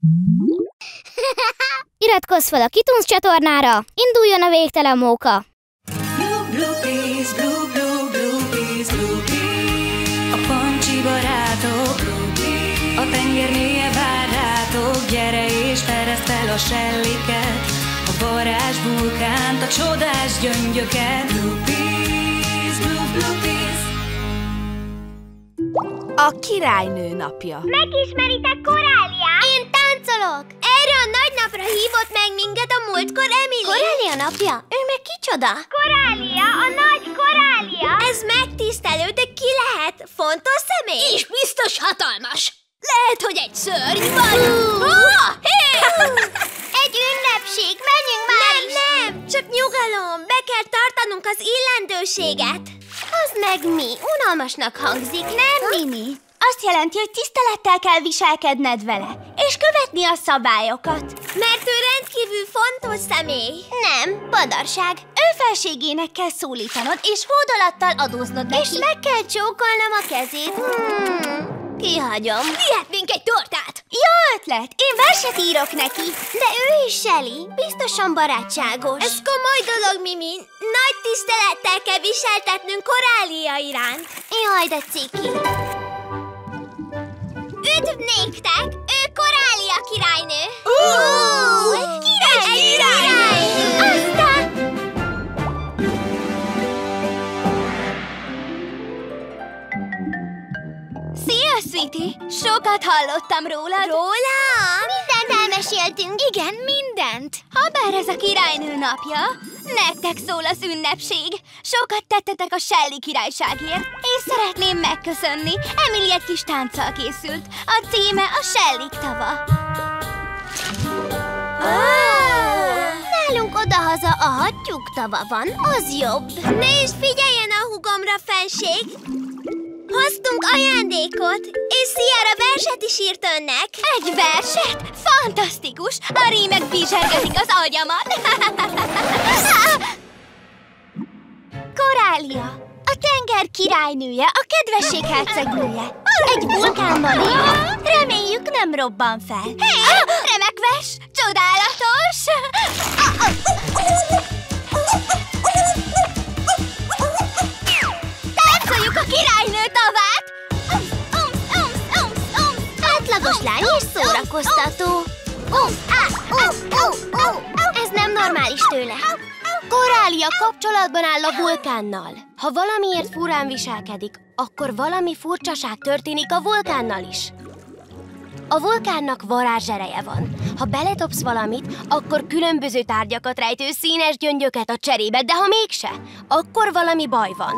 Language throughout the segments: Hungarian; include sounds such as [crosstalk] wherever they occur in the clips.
[laughs] Iratkozz fel a Kituns csatornára, induljon a végtelen móka! Blue, blue peas, blue, blue, blue peas, blue peas. A pancsi barátok, blue peas. A tenger mélye vár rátok, gyere és fereszt fel a selliket. A varázs vulkánt, a csodás gyöngyöket. Blue peas, blue, blue peas. A királynő napja. Megismeritek Koráliát? Én táncolok! Erre a nagy napra hívott meg minket a múltkor Emily. Korália napja? Ő meg kicsoda? Korália, a nagy Korália! Ez megtisztelő, de ki lehet? Fontos személy? És biztos hatalmas! Lehet, hogy egy szörny vagy... Oh, hey! egy ünnepség, menjünk már Nem, is. nem, csak nyugalom, be kell tartanunk az illendőséget. Az meg mi? Unalmasnak hangzik, nem, Mimi? Azt jelenti, hogy tisztelettel kell viselkedned vele, és követni a szabályokat. Mert ő rendkívül fontos személy. Nem, badarság. Ő felségének kell szólítanod, és hódolattal adóznod neki. És meg kell csókolnom a kezét. Hmm, kihagyom. Vihetnénk egy tortát. Jó ötlet, én verset írok neki. De ő is Shelly, biztosan barátságos. Ez komoly dolog, Mimi. Nagy tisztelettel kell viseltetnünk Korália iránt. Jaj, de ciki. Üdv néktek! Ő Korália királynő! Uh, király! királynő! Aztán... Szia, Sweetie! Sokat hallottam rólad. Róla? Mindent elmeséltünk. Igen, mindent. Habár ez a királynő napja, nektek szól az ünnepség. Sokat tettetek a Shelly királyságért, és szeretném megköszönni. Emily egy kis tánccal készült. A címe a Shelly tava. Nálunk odahaza a hattyúk tava van, az jobb. Ne is figyeljen a hugomra, fenség! Hoztunk ajándékot, és Sierra verset is írt önnek. Egy verset? Fantasztikus! A rímek bizsergetik az agyamat. [laughs] Korália, a tenger királynője, a kedvesség hercegnője. Egy vulkánban él. Reméljük nem robban fel. Hey, remek vers! Csodálatos! [laughs] szórakoztató. Ez nem normális tőle. Korália kapcsolatban áll a vulkánnal. Ha valamiért furán viselkedik, akkor valami furcsaság történik a vulkánnal is. A vulkánnak varázsereje van. Ha beledobsz valamit, akkor különböző tárgyakat rejtő színes gyöngyöket a cserébe, de ha mégse, akkor valami baj van.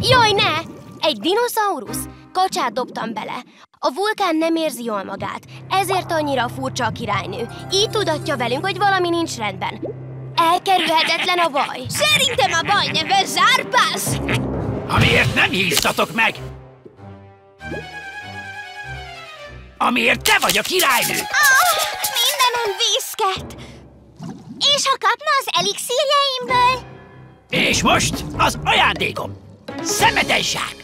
Jaj, ne! Egy dinoszaurusz? Kacsát dobtam bele. A vulkán nem érzi jól magát, ezért annyira furcsa a királynő. Így tudatja velünk, hogy valami nincs rendben. Elkerülhetetlen a baj. Szerintem a baj neve Zárpász! Amiért nem hívtatok meg! Amiért te vagy a királynő! Ah, mindenem vízket! És ha kapna az elixírjeimből? És most az ajándékom! Szemetes zsák!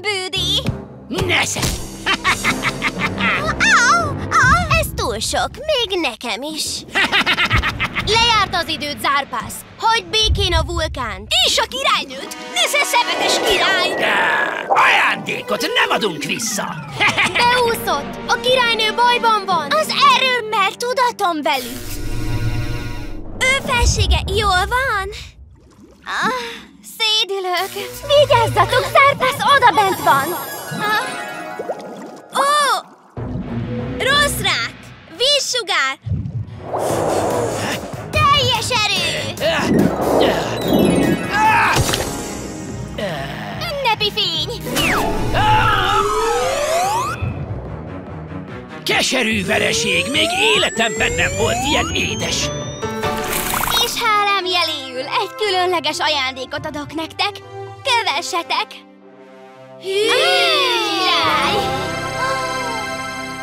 Bűdi! Nesze! Ez túl sok, még nekem is. Lejárt az időt, Zárpász. Hagyd békén a vulkánt. És a királynőt! Nesze szemetes király! Á, Ajándékot nem adunk vissza! Beúszott! A királynő bajban van! Az erőmmel tudatom velük! Ő felsége jól van? Ah, szédülök! Vigyázzatok, Zárpász odabent van! Ah. Ó! Rossz rák! Vízsugár! Teljes erő! Ünnepi fény! Keserű vereség, még életemben nem volt ilyen édes! Egy különleges ajándékot adok nektek. Kövessetek! Király!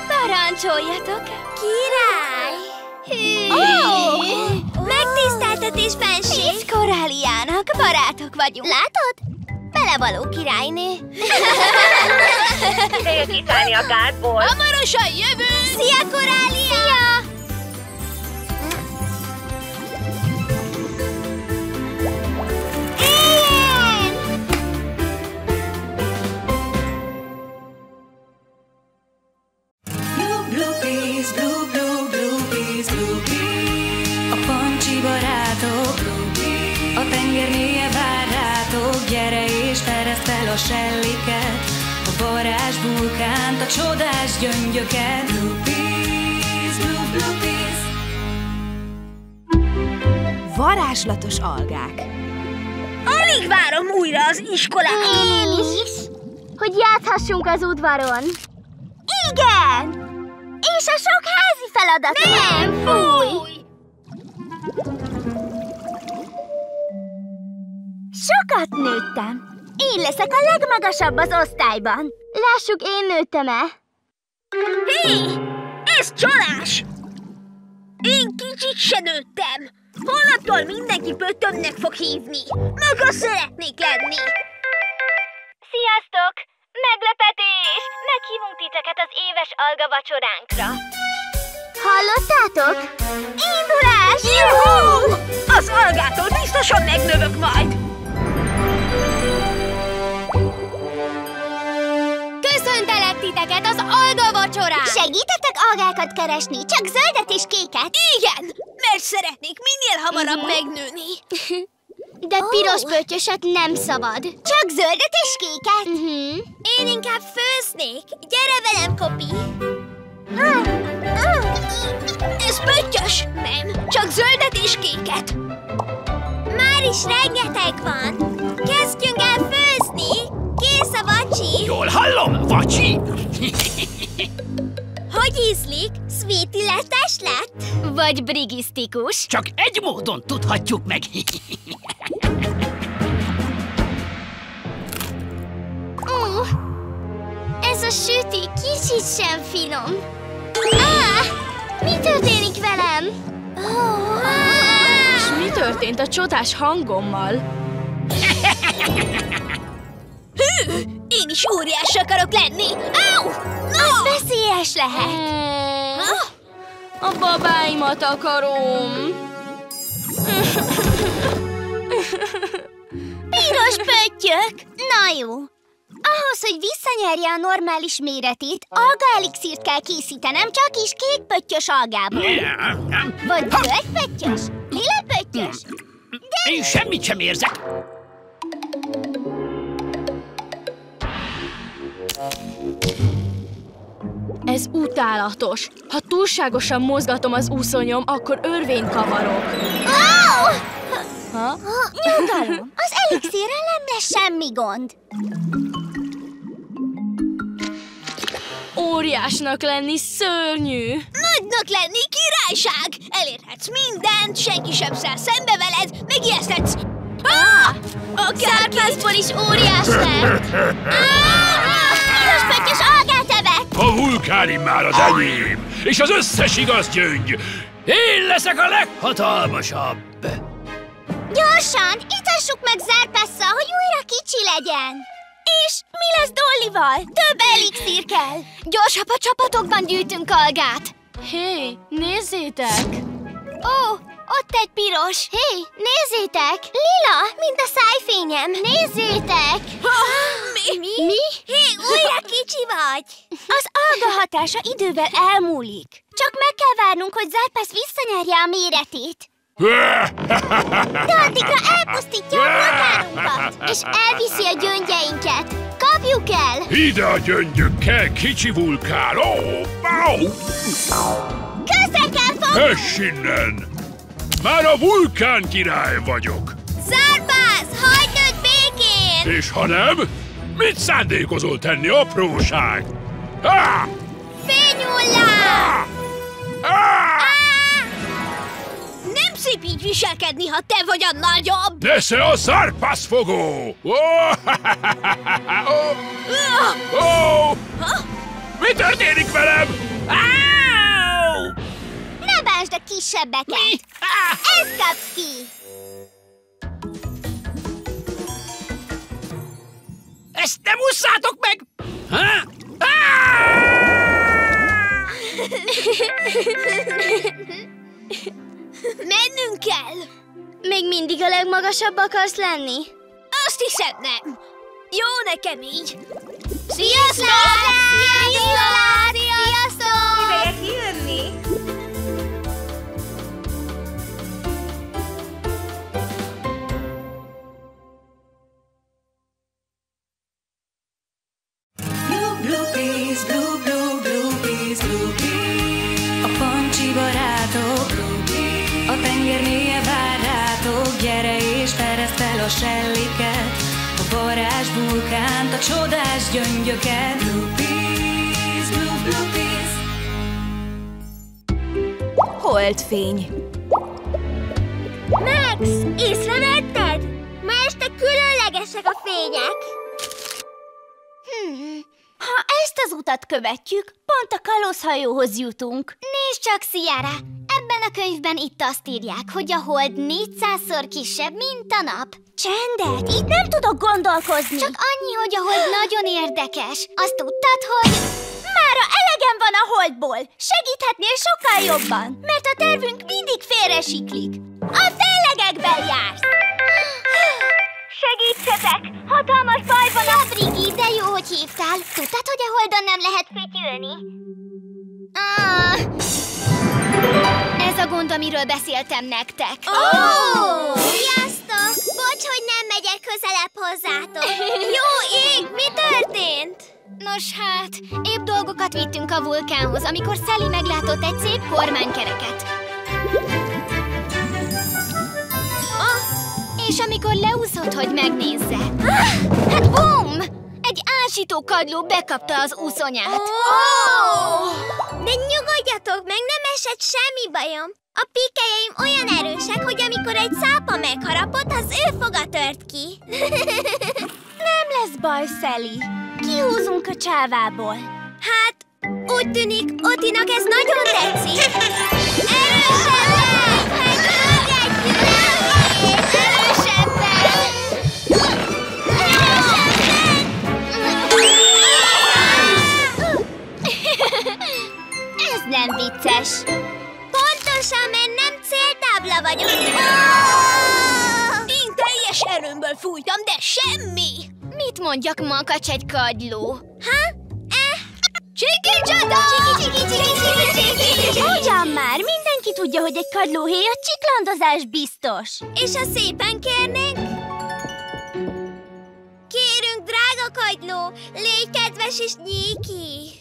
Parancsoljatok! Király! Megtiszteltetés fenség! Miss Koráliának barátok vagyunk. Látod? belevaló királynő. Ideje kiszállni a gátból. Hamarosan jövünk! Szia, Korália! Gyöngyöket. Peas. Varázslatos algák. Alig várom újra az iskolát. Én is. Hogy játszhassunk az udvaron. Igen! És a sok házi feladat. Nem, fúj! Sokat nőttem. Én leszek a legmagasabb az osztályban. Lássuk, én nőttem-e. Hé! Ez csalás! Én kicsit se nőttem. Holnaptól mindenki pöttömnek fog hívni. Maga szeretnék lenni. Sziasztok! Meglepetés! Meghívunk titeket az éves alga vacsoránkra. Hallottátok? Indulás! Juhú! Az algától biztosan megnövök majd. Titeket az alga vacsorán! Segítetek algákat keresni, csak zöldet és kéket. Igen, mert szeretnék minél hamarabb megnőni. [laughs] De piros pöttyöset nem szabad. Csak zöldet és kéket? Uh-huh. Én inkább főznék. Gyere velem, Kopi! Ez pöttyös? Nem, csak zöldet és kéket. Már is rengeteg van. Kezdjünk el főzni. Kész a vacsi. Jól hallom, vacsi? Hogy ízlik? Sweetie letes lett? Vagy brigisztikus? Csak egy módon tudhatjuk meg. Ó, ez a süti kicsit sem finom. Á, mi történik velem? Ó, á! És mi történt a csodás hangommal? [laughs] Hű, én is óriás akarok lenni. Au! Az veszélyes lehet. Ha? A babáimat akarom. Piros pöttyök! Na jó. Ahhoz, hogy visszanyerje a normális méretét, alga elixírt kell készítenem csak is kék pöttyös algából. Vagy zöld pöttyös, lila pöttyös. Én semmit sem érzek. Ez utálatos. Ha túlságosan mozgatom az úszonyom, akkor örvényt kavarok. Ó! Ha? Nyugalom, az elixírrel nem lesz semmi gond. Óriásnak lenni szörnyű. Nagynak lenni királyság! Elérhetsz mindent, senki sem száll szembe veled, megijeszthetsz... Ah! Szárpászból is óriás pöttyös [laughs] algát evett. A vulkáni már az enyém, és az összes igaz gyöngy. Én leszek a leghatalmasabb. Gyorsan, itassuk meg Zárpasszal, hogy újra kicsi legyen. És mi lesz Dollival? Több elixír kell. Gyorsabb a csapatokban gyűjtünk algát. Hé, nézzétek! Ó, ott egy piros. Hé, nézzétek! Lila, mint a szájfényem. Nézzétek! Mi? Mi? Mi? Hé, újra kicsi vagy. Az alga hatása idővel elmúlik. Csak meg kell várnunk, hogy Zárpász visszanyerje a méretét. [laughs] De addigra elpusztítja a vulkánunkat, és elviszi a gyöngyeinket. Kapjuk el! Ide a gyöngyökkel, kicsi vulkán! Ó, au! Közel kell fogni! Hess innen! Már a vulkán király vagyok! Zárpász, hagyd őt békén! És ha nem, mit szándékozol tenni, apróság? Há! Fényhullám! Há! Nem szép így viselkedni, ha te vagy a nagyobb! Nesze a szárpászfogó! Ó! Ó! Ó! Mi történik velem? Áú! Kisebbeket! Mi? Ezt kapsz ki! Ezt nem usszátok meg! Ha? Mennünk kell! Még mindig a legmagasabb akarsz lenni? Azt hiszem nem. Jó nekem így. Sziasztok! Sziasztok! Sziasztok! Holdfény. Max, észrevetted? Ma este különlegesek a fények. Hmm. Ha ezt az utat követjük, pont a kalózhajóhoz jutunk. Nézd csak, Sierra! Ebben a könyvben itt azt írják, hogy a hold 400-szor kisebb, mint a nap. Csendet! Itt nem tudok gondolkozni. Csak annyi, hogy a hold nagyon érdekes. Azt tudtad, hogy... Mára elegem van a holdból. Segíthetnél sokkal jobban, mert a tervünk mindig félre siklik. A fellegekben jársz! Segítsetek! Hatalmas baj van a... Brigi, de jó, hogy hívtál. Tudtad, hogy a holdon nem lehet fütyülni? Ah. Ez a gond, amiről beszéltem nektek. Oh! Sziasztok! Bocs, hogy nem megyek közelebb hozzátok. [laughs] Jó ég, mi történt? Nos hát, épp dolgokat vittünk a vulkánhoz, amikor Sally meglátott egy szép kormánykereket. Ah, és amikor leúszott, hogy megnézze. Hát bum! Egy ásító kagyló bekapta az úszonyát. Oh! De nyugodjatok meg, nem esett semmi bajom. A pikejeim olyan erősek, hogy amikor egy szápa megharapott, az ő foga tört ki. [laughs] nem lesz baj, Sally. Kihúzunk a csávából. Hát, úgy tűnik, Otinak ez nagyon tetszik. Erősebben! Ez nem vicces. Pontosan, mert nem céltábla vagyok. Én teljes erőmből fújtam, de semmi! Mit mondjak, makacs egy kagyló? Ha? Eh? Csiki csiki. Ugyan már, mindenki tudja, hogy egy kagylóhéj a csiklandozás biztos. És ha szépen kérnénk? Kérünk, drága kagyló, légy kedves és nyíj ki.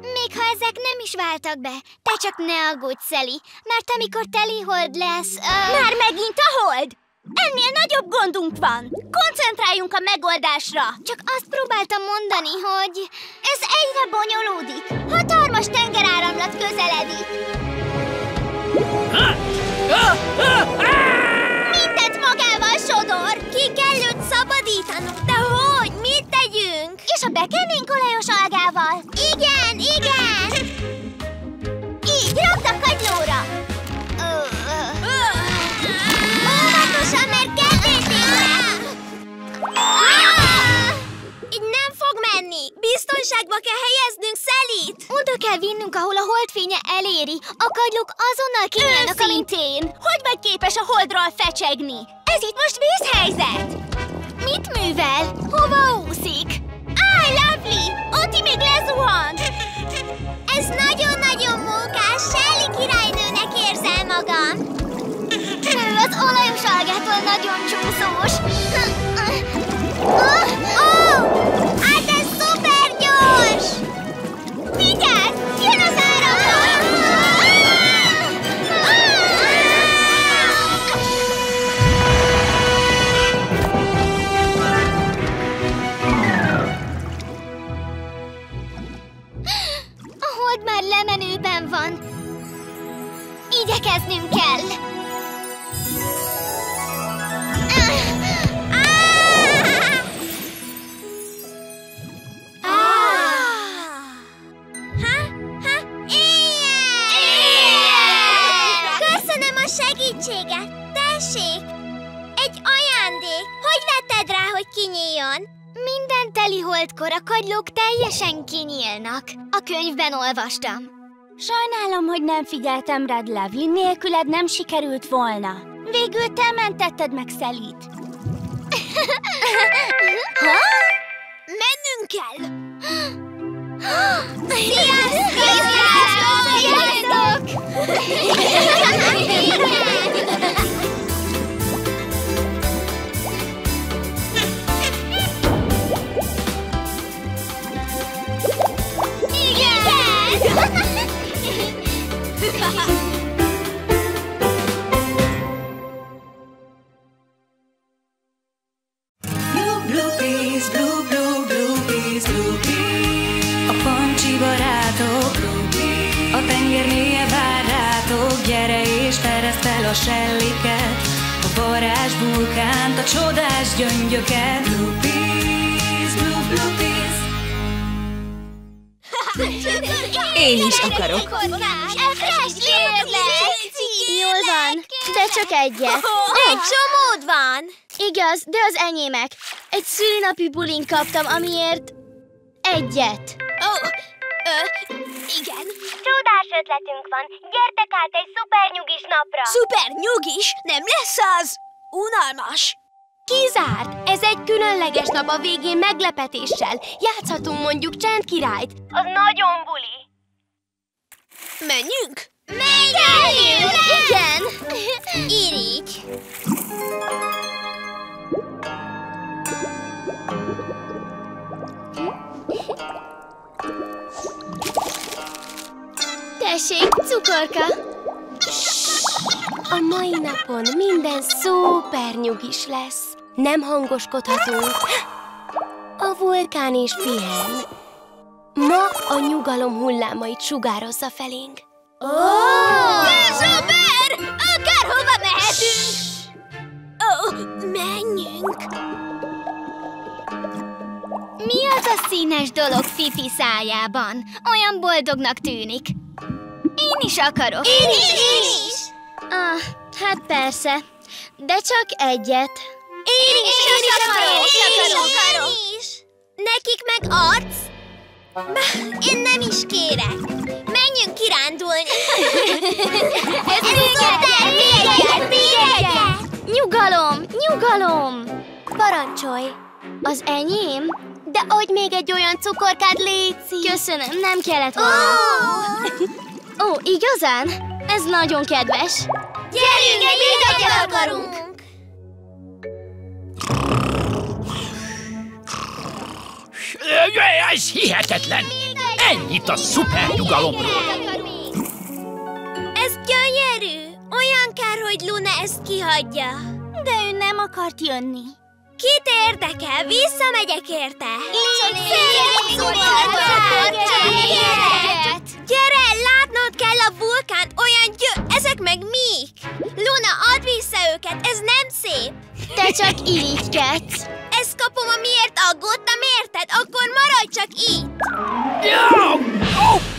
Még ha ezek nem is váltak be, te csak ne aggódj, Szeli, mert amikor teli hold lesz... Uh... Már megint a hold? Ennél nagyobb gondunk van. Koncentráljunk a megoldásra. Csak azt próbáltam mondani, hogy... Ez egyre bonyolódik. Hatalmas tengeráramlat közeledik. Mindent magával sodor. Ki kell őt szabadítanunk. De hogy? Mit tegyünk? És ha bekennénk olajos algával? Holdfénye eléri. A kagylók azonnal kinyílnak, Őszintén! Hogy vagy képes a holdról fecsegni? Ez itt most vészhelyzet! Mit művel? Hova úszik? Áj, Lovely! Oti még lezuhant! Ez nagyon-nagyon mókás, Shelly királynőnek érzel magam! Ő az olajos algától nagyon csúszós. Hogy kinyílt teli holdkor a kagylók teljesen kinyílnak. A könyvben olvastam. Sajnálom, hogy nem figyeltem rád, Lovely, nélküled nem sikerült volna. Végül te mentetted meg Szelit. [laughs] ha? Mennünk kell! Sziasztok! Sziasztok! Blue, [laughs] csak egyet. [laughs] Egy csomód van! Igaz, de az enyémek. Egy szülinapi bulin kaptam, amiért egyet. Ó, ö, igen. Csodás ötletünk van. Gyertek át egy szuper nyugis napra. Szuper nyugis, nem lesz az? Unalmas. Kizárt! Ez egy különleges nap a végén meglepetéssel. Játszhatunk mondjuk Csend királyt. Az nagyon buli. Menjünk? Menjünk! Igen! Irigy. Tessék, cukorka! A mai napon minden szuper nyugis lesz. Nem hangoskodhatunk. A vulkán is pihen. Ma a nyugalom hullámait sugározza felénk. Szuper! Akárhova mehetünk! Ó, menjünk! Mi az a színes dolog Fifi szájában? Olyan boldognak tűnik. Én is akarok. Én is, én is! Ah, hát persze. De csak egyet. Én is, én is akarok! Én is akarok! Nekik meg arc? Én nem is kérek. Menjünk kirándulni. [laughs] Ez még egyen! Nyugalom, nyugalom! Parancsolj! Az enyém? De adj még egy olyan cukorkát, Léci! Köszönöm, nem kellett volna. Ó, igazán? Ez nagyon kedves. Gyerünk, még egyet akarunk! Ez hihetetlen! Ennyit a szuper nyugalomról! Ez gyönyörű! Olyan kár, hogy Luna ezt kihagyja. De ő nem akart jönni. Kit érdekel? Visszamegyek érte. Gyere, látnod kell a vulkán, olyan gyö... Ezek meg mik? Luna, add vissza őket, ez nem szép. Te csak irigykedsz. Ezt kapom, amiért aggódtam, érted? Akkor maradj csak itt.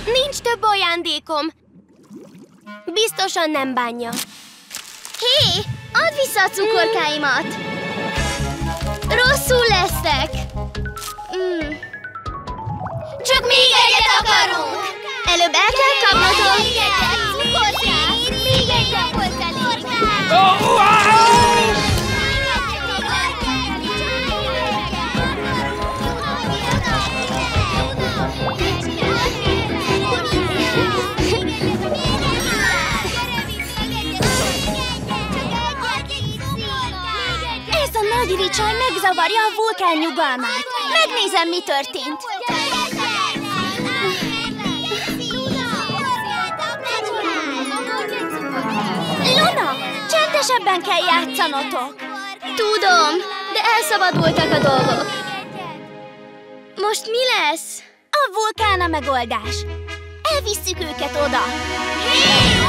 Nincs több ajándékom. Biztosan nem bánja. Hé, add vissza a cukorkáimat. Rosszul lesztek. Mm. Csak még egyet akarunk. Előbb el kell kapnotok. Még egyet. Cukorkát. Még egyet volt nagy ricsaj megzavarja a vulkán nyugalmát. Megnézem, mi történt. Luna, csendesebben kell játszanotok. Tudom, de elszabadultak a dolgok. Most mi lesz? A vulkán a megoldás. Elvisszük őket oda. Ez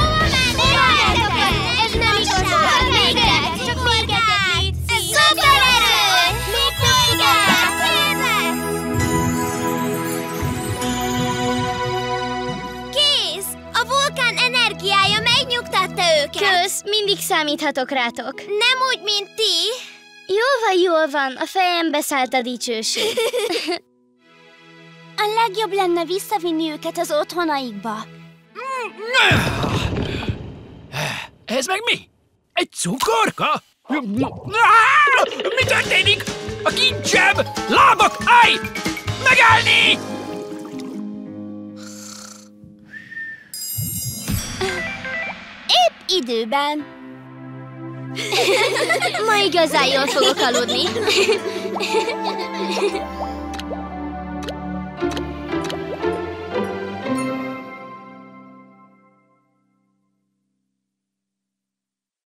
őket. Kösz, mindig számíthatok rátok. Nem úgy, mint ti. Jól van, jól van, a fejembe szállt a dicsőség. [laughs] A legjobb lenne visszavinni őket az otthonaikba. [laughs] Ez meg mi? Egy cukorka? [laughs] Mi történik? A kincsem! Lábak! Állj! Megállni! Épp időben. [laughs] Ma igazán jól fogok aludni. [laughs]